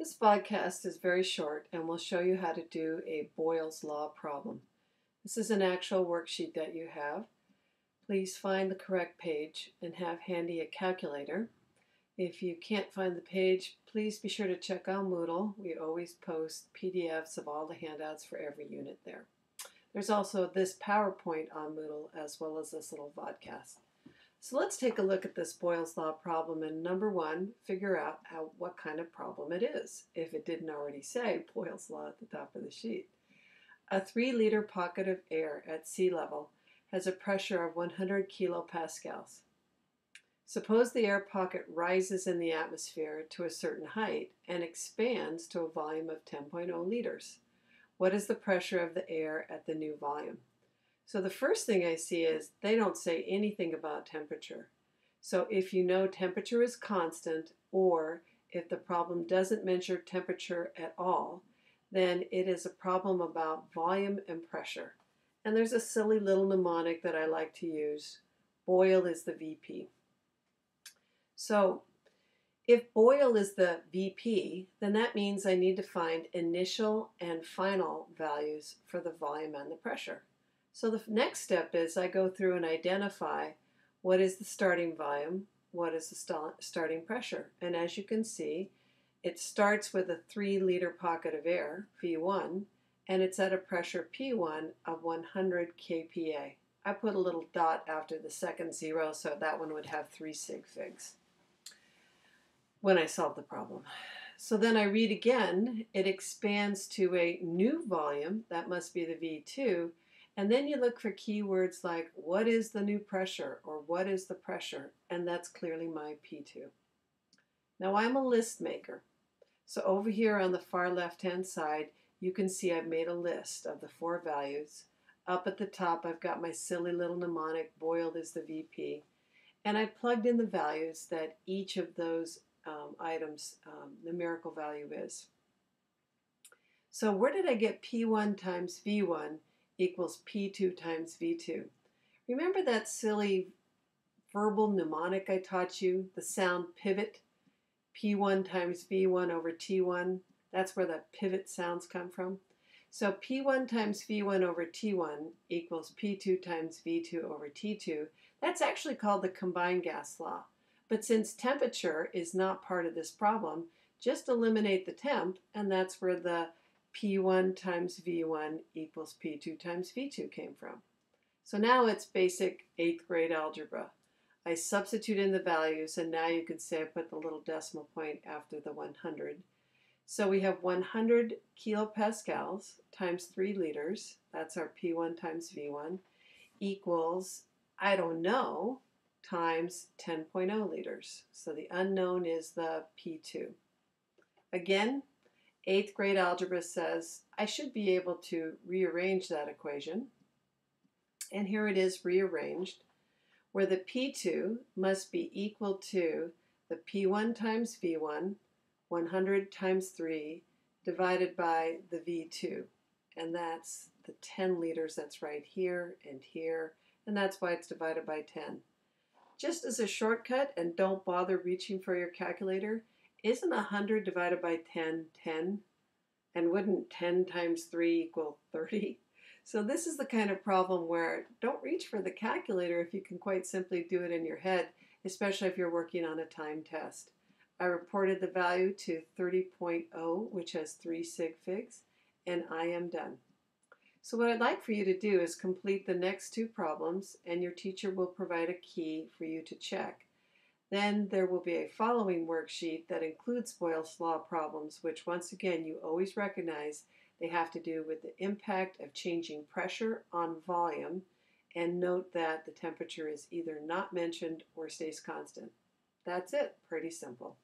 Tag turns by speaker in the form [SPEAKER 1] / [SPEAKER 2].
[SPEAKER 1] This podcast is very short and will show you how to do a Boyle's Law problem. This is an actual worksheet that you have. Please find the correct page and have handy a calculator. If you can't find the page, please be sure to check out Moodle. We always post PDFs of all the handouts for every unit there. There's also this PowerPoint on Moodle as well as this little vodcast. So let's take a look at this Boyle's Law problem and number one, figure out how, what kind of problem it is, if it didn't already say Boyle's Law at the top of the sheet. A three liter pocket of air at sea level has a pressure of 100 kilopascals. Suppose the air pocket rises in the atmosphere to a certain height and expands to a volume of 10.0 liters. What is the pressure of the air at the new volume? So the first thing I see is they don't say anything about temperature. So if you know temperature is constant or if the problem doesn't measure temperature at all, then it is a problem about volume and pressure. And there's a silly little mnemonic that I like to use. Boyle is the VP. So if Boyle is the VP, then that means I need to find initial and final values for the volume and the pressure. So the next step is I go through and identify what is the starting volume, what is the st starting pressure. And as you can see, it starts with a 3 liter pocket of air, V1, and it's at a pressure P1 of 100 kPa. I put a little dot after the second zero so that one would have 3 sig figs when I solve the problem. So then I read again, it expands to a new volume, that must be the V2, and then you look for keywords like what is the new pressure or what is the pressure, and that's clearly my P2. Now I'm a list maker. So over here on the far left hand side, you can see I've made a list of the four values. Up at the top, I've got my silly little mnemonic, Boyle is the VP. And I plugged in the values that each of those um, items um, numerical value is. So where did I get P1 times V1 equals P2 times V2. Remember that silly verbal mnemonic I taught you, the sound pivot? P1 times V1 over T1. That's where the pivot sounds come from. So P1 times V1 over T1 equals P2 times V2 over T2. That's actually called the combined gas law. But since temperature is not part of this problem, just eliminate the temp, and that's where the P1 times V1 equals P2 times V2 came from. So now it's basic 8th grade algebra. I substitute in the values and now you can say I put the little decimal point after the 100. So we have 100 kilopascals times 3 liters, that's our P1 times V1, equals, I don't know, times 10.0 liters. So the unknown is the P2. Again, Eighth grade algebra says I should be able to rearrange that equation. And here it is rearranged, where the P2 must be equal to the P1 times V1, 100 times 3, divided by the V2. And that's the 10 liters that's right here and here, and that's why it's divided by 10. Just as a shortcut, and don't bother reaching for your calculator, isn't 100 divided by 10 10? And wouldn't 10 times 3 equal 30? So this is the kind of problem where don't reach for the calculator if you can quite simply do it in your head, especially if you're working on a time test. I reported the value to 30.0, which has 3 sig figs, and I am done. So what I'd like for you to do is complete the next two problems, and your teacher will provide a key for you to check. Then there will be a following worksheet that includes Boyle's Law problems, which once again you always recognize they have to do with the impact of changing pressure on volume and note that the temperature is either not mentioned or stays constant. That's it, pretty simple.